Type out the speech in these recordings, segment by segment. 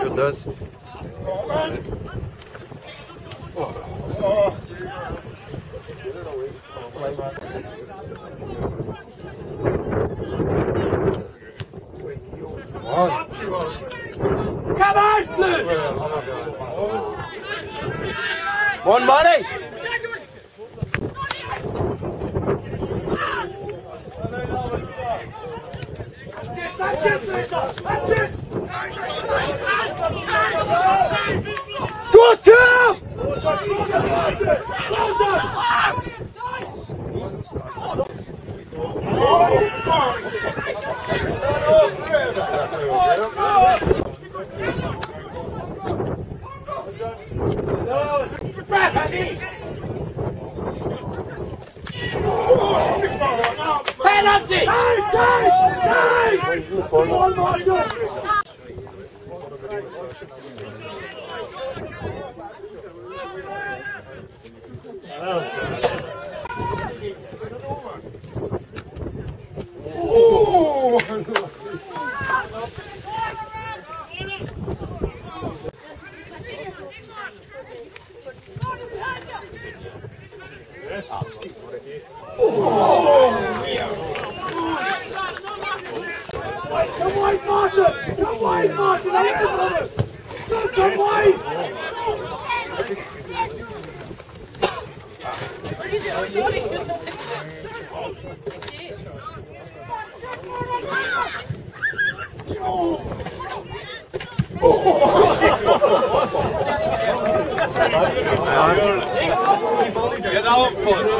Ajudança. Oh. One money. Go Tim! Penalty! Time, time, time! One more Come wide!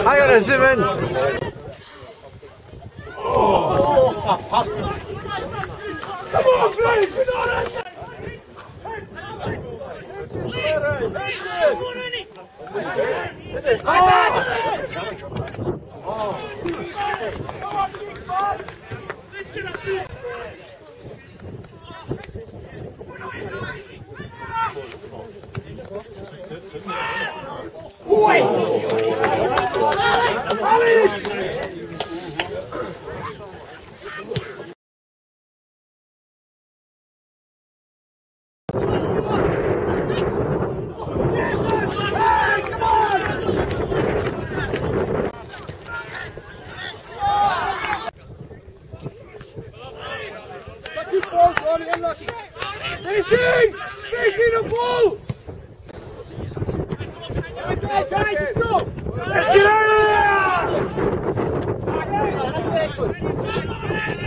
I gotta zoom in. Come on, please! oh folks. Only unlucky. Finishing! Finishing the ball! Okay, guys, it's go! Let's get out of there! That's excellent.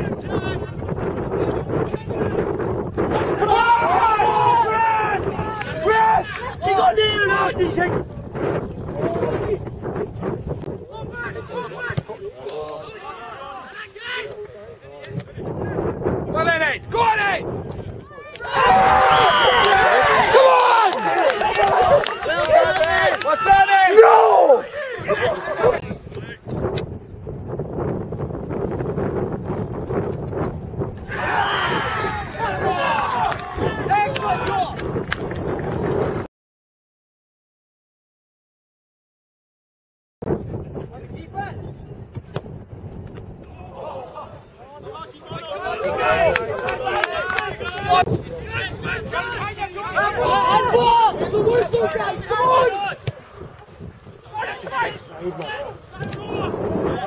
The whistle, guys! Come on!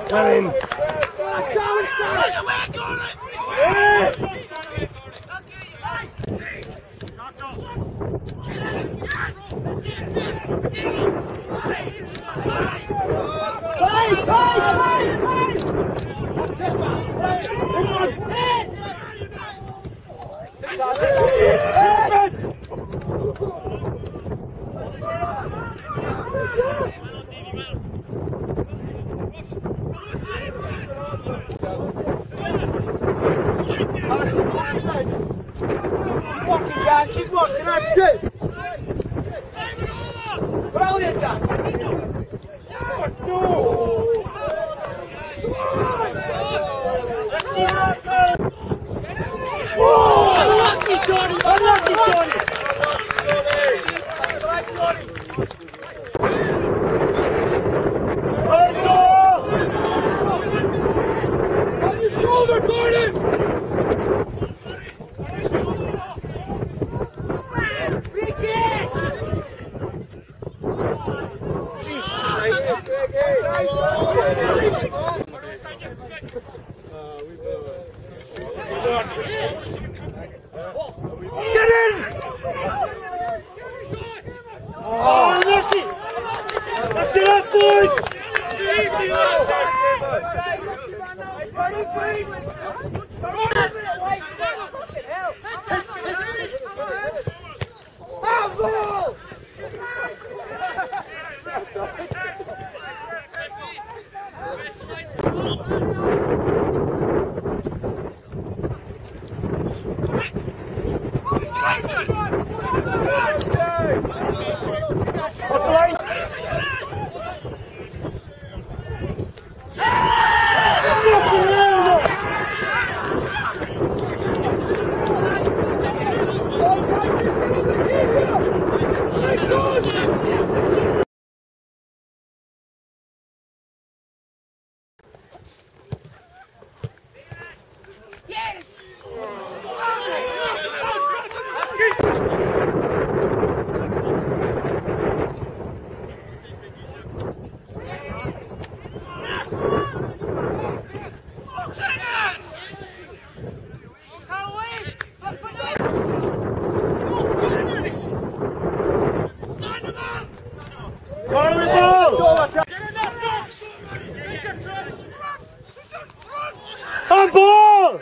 Tight, tight, tight, tight! Keep walking, Dan. Keep walking. That's good. Jesus Christ. On ball!